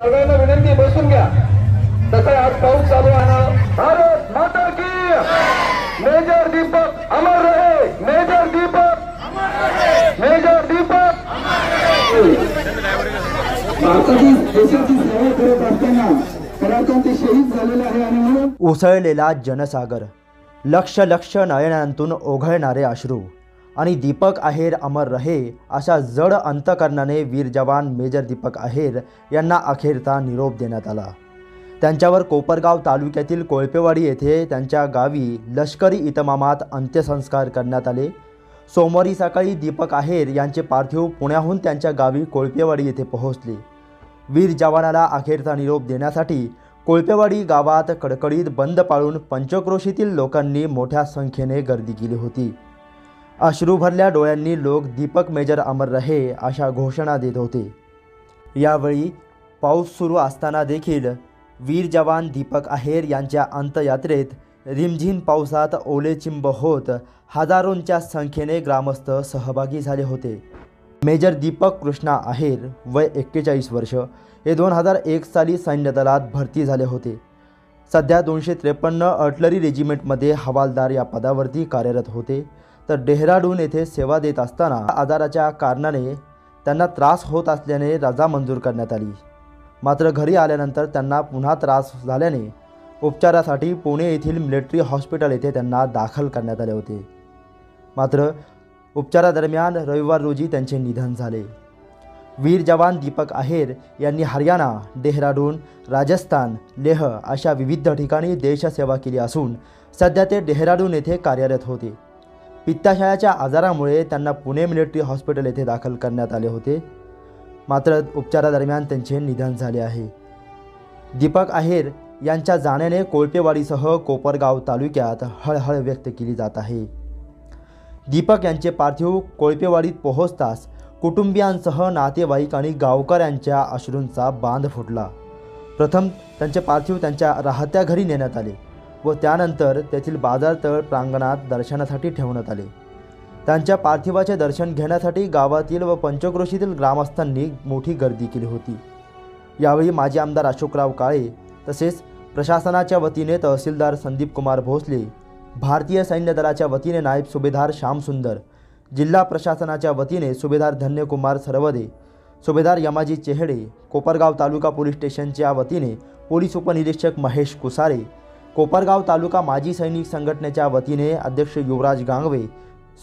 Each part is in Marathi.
सगळ्यांना विनंती बसून घ्या. तसं आज पाऊस चालू आहे. ना भारत माता की मेजर दीपक अमर रहे! मेजर दीपक मेजर दीपक भारताची देशाची सेवा करत असताना खऱ्या ते शहीद झालेले आहे आणि म्हणून उसळलेला जनसागर. लक्ष लक्ष नयनांतून ओघळणारे अश्रू. आणि दीपक आहेर अमर रहे अशा जड अंतकरणाने वीर जवान मेजर दीपक आहेर यांना अखेरचा निरोप देण्यात आला. त्यांच्यावर कोपरगाव तालुक्यातील कोळपेवाडी येथे त्यांच्या गावी लष्करी इतमामात अंत्यसंस्कार करण्यात आले. सोमवारी सकाळी दीपक आहेर यांचे पार्थिव पुण्याहून त्यांच्या गावी कोळपेवाडी येथे पोहोचले. वीर जवानाला अखेरचा निरोप देण्यासाठी कोळपेवाडी गावात कडकडीत बंद पाळून पंचक्रोशीतील लोकांनी मोठ्या संख्येने गर्दी केली होती. अश्रूभरल्या डोळ्यांनी लोक दीपक मेजर अमर रहे अशा घोषणा देत होते. यावेळी पाऊस सुरू असताना देखील वीर जवान दीपक आहेर यांच्या अंतयात्रेत रिमझिम पावसात ओलेचिंब होत हजारोंच्या संख्येने ग्रामस्थ सहभागी झाले होते. मेजर दीपक कृष्णा आहेर वय एक्केचाळीस वर्ष हे दोन हजार एक साली सैन्य दलात भरती झाले होते. सध्या दोनशे त्रेपन्न अटलरी रेजिमेंटमध्ये हवालदार या पदावरती कार्यरत होते. तर डेहराडून येथे सेवा देत असताना आजाराच्या कारणाने त्यांना त्रास होत असल्याने रजा मंजूर करण्यात आली. मात्र घरी आल्यानंतर त्यांना पुन्हा त्रास झाल्याने उपचारासाठी पुणे येथील मिलिटरी हॉस्पिटल येथे त्यांना दाखल करण्यात आले होते. मात्र उपचारादरम्यान रविवार रोजी त्यांचे निधन झाले. वीर जवान दीपक आहेर यांनी हरियाणा डेहराडून राजस्थान लेह अशा विविध ठिकाणी देशसेवा केली असून सध्या ते डेहराडून येथे कार्यरत होते. पित्ताशयाच्या आजारामुळे त्यांना पुणे मिलिटरी हॉस्पिटल येथे दाखल करण्यात आले होते. मात्र उपचारादरम्यान त्यांचे निधन झाले आहे. दीपक आहेर यांच्या जाण्याने कोळपेवाडीसह कोपरगाव तालुक्यात हळहळ व्यक्त केली जात आहे. दीपक यांचे पार्थिव कोळपेवाडीत पोहोचताच कुटुंबियांसह नातेवाईक आणि गावकऱ्यांच्या अश्रूंचा बांध फुटला. प्रथम त्यांचे पार्थिव त्यांच्या राहत्या घरी नेण्यात आले. व त्यानंतर तेथील बाजारतळ प्रांगणात दर्शनासाठी ठेवण्यात आले. त्यांच्या पार्थिवाचे दर्शन घेण्यासाठी गावातील व पंचक्रोशीतील ग्रामस्थांनी मोठी गर्दी केली होती. यावेळी माजी आमदार अशोकराव काळे तसेच प्रशासनाच्या वतीने तहसीलदार संदीप कुमार भोसले भारतीय सैन्य दलाच्या वतीने नायब सुभेदार श्यामसुंदर जिल्हा प्रशासनाच्या वतीने सुभेदार धन्यकुमार सरवदे सुभेदार यमाजी चेहडे कोपरगाव तालुका पोलीस स्टेशनच्या वतीने पोलीस उपनिरीक्षक महेश कुसारे कोपरगाव तालुका माजी सैनिक संघटनेच्या वतीने अध्यक्ष युवराज गांगवे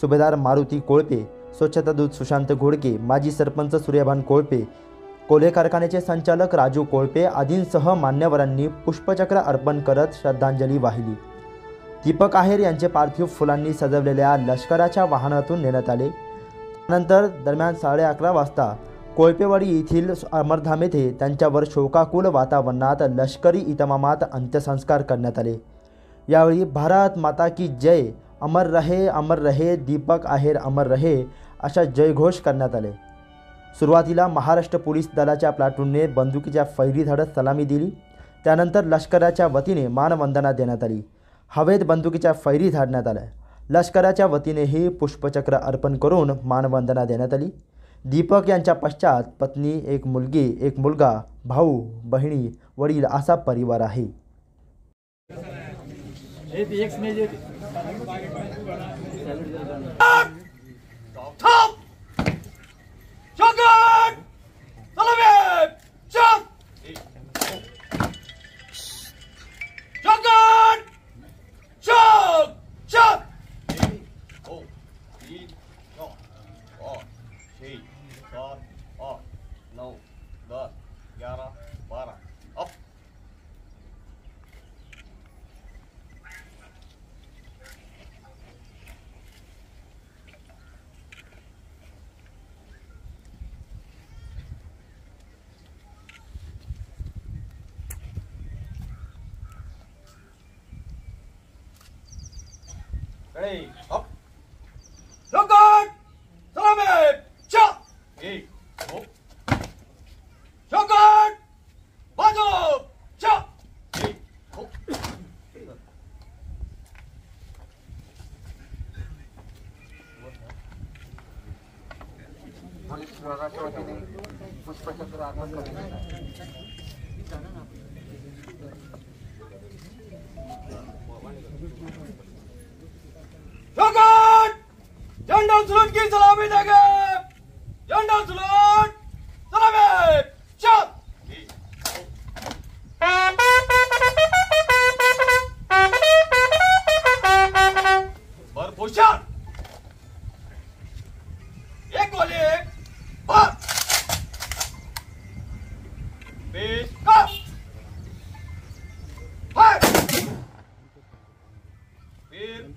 सुभेदार मारुती कोळपे स्वच्छता दूत सुशांत घोडके माजी सरपंच सूर्यभान कोळपे कोले कारखान्याचे संचालक राजू कोळपे आदींसह मान्यवरांनी पुष्पचक्र अर्पण करत श्रद्धांजली वाहिली. दीपक आहेर यांचे पार्थिव फुलांनी सजवलेल्या लष्कराच्या वाहनातून नेण्यात आले. त्यानंतर दरम्यान साडे अकरा वाजता कोळपेवाडी येथील अमरधाम येथे त्यांच्यावर शोकाकुल वातावरणात लष्करी इतमामात अंत्यसंस्कार करण्यात आले. यावेळी भारत माता की जय अमर रहे अमर रहे दीपक आहेर अमर रहे अशा जयघोष करण्यात आले. सुरुवातीला महाराष्ट्र पोलीस दलाच्या प्लाटूनने बंदुकीच्या फैरी धडत सलामी दिली. त्यानंतर लष्कराच्या वतीने मानवंदना देण्यात आली. हवेत बंदुकीच्या फैरी झाडण्यात आल्या. लष्कराच्या वतीनेही पुष्पचक्र अर्पण करून मानवंदना देण्यात आली. दीपक यांच्या पश्चात पत्नी एक मुलगी एक मुलगा भाऊ बहिणी वडील असा परिवार आहे. सात आठ नऊ दस ग्यारह बारह अप Ready, up. विभागाच्या वतीने पुष्पचक्र अर्पण करण्यात झेंडा उचलून की सलामी झेंडा उचलून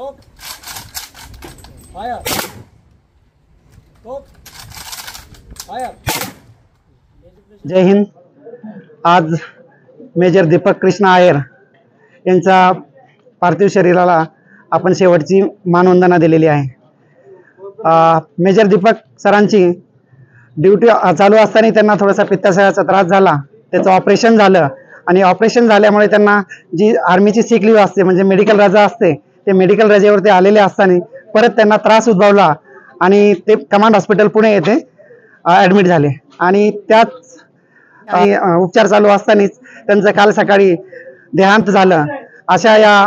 Top. Fire. Top. Fire. जय हिंद आज मेजर दीपक कृष्ण आयर यांच्या पार्थिव शरीराला आपण शेवटची मानवंदना दिलेली आहे मेजर दीपक सरांची ड्युटी चालू असताना त्यांना थोडासा पित्ताशयाचा त्रास झाला त्याचं ऑपरेशन झालं आणि ऑपरेशन झाल्यामुळे त्यांना जी आर्मीची सिक लिव्ह असते म्हणजे मेडिकल रजा असते ते मेडिकल रजेवरती आलेले असताना परत त्यांना त्रास उद्भवला आणि ते कमांड हॉस्पिटल पुणे येथे ॲडमिट झाले. आणि त्याच उपचार चालू असतानाच त्यांचं काल सकाळी देहांत झालं. अशा या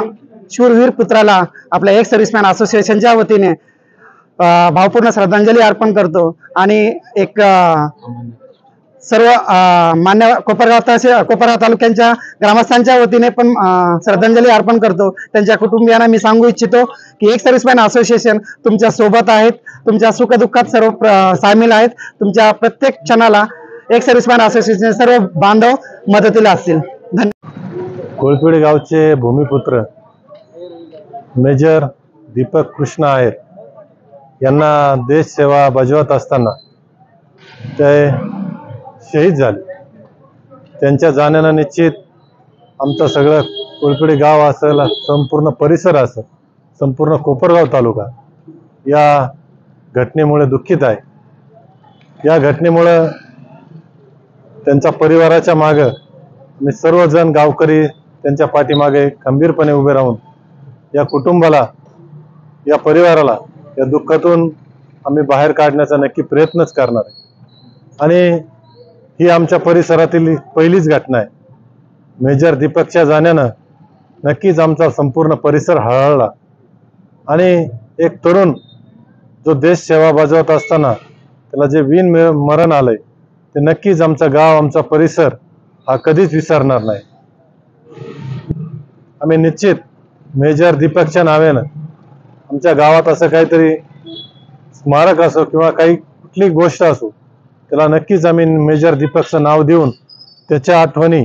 शूरवीर पुत्राला आपल्या एक सर्व्हिसमॅन असोसिएशनच्या वतीने भावपूर्ण श्रद्धांजली अर्पण करतो आणि एक सर्व मान्य कोपरगाव तहसील कोपरगाव तालुक्यांच्या ग्रामस्थांच्या वतीने पण श्रद्धांजली अर्पण करतो. त्यांच्या कुटुंबियांना मी सांगू इच्छितो की एक सर्व्हिसमॅन असोसिएशन तुमच्यासोबत आहेत. तुमच्या सुखदुःखात सर्व सामील आहेत. तुमच्या प्रत्येक क्षणाला एक सर्व्हिसमॅन असोसिएशन सर्व बांधव मदतीला असतील. धन्यवाद कोळपिडे गावचे भूमिपुत्र मेजर दीपक कृष्ण आहेत. यांना देश सेवा बजावत असताना ते शहीद झाले. त्यांच्या जाण्यानं निश्चित आमचं सगळं कोळपिडे गाव असेल संपूर्ण परिसर असेल संपूर्ण कोपरगाव तालुका या घटनेमुळे दुःखित आहे. या घटनेमुळं त्यांच्या परिवाराच्या मागं आम्ही सर्वजण गावकरी त्यांच्या पाठीमागे खंबीरपणे उभे राहून या कुटुंबाला या परिवाराला या दुःखातून आम्ही बाहेर काढण्याचा नक्की प्रयत्नच करणार आहे. आणि ही आमच्या परिसरातील पहिलीच घटना आहे. मेजर दीपकच्या जाण्यानं नक्कीच आमचा संपूर्ण परिसर हळहळला. आणि एक तरुण जो देश सेवा बजावत असताना त्याला जे वीण मिळ- मरण आलंय ते नक्कीच आमचा गाव आमचा परिसर हा कधीच विसरणार नाही. आम्ही निश्चित मेजर दीपकच्या नावेनं आमच्या गावात असं काहीतरी स्मारक असो किंवा काही कुठली गोष्ट असो त्याला नक्कीच आम्ही मेजर दीपकचं नाव देऊन त्याच्या आठवणी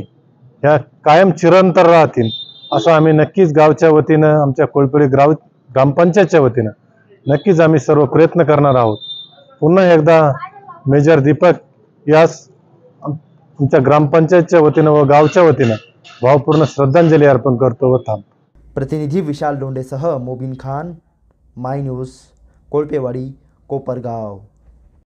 ह्या कायम चिरंतर राहतील असं आम्ही नक्कीच गावच्या वतीनं आमच्या कोळपिडी ग्राव ग्रामपंचायतच्या वतीनं नक्कीच आम्ही सर्व प्रयत्न करणार आहोत. पुन्हा एकदा मेजर दीपक यास आम- आमच्या ग्रामपंचायतच्या वतीनं व गावच्या वतीनं भावपूर्ण श्रद्धांजली अर्पण करतो व थांब प्रतिनिधी विशाल डोंडेसह मोबिन खान माय न्यूज कोळपेवाडी कोपरगाव.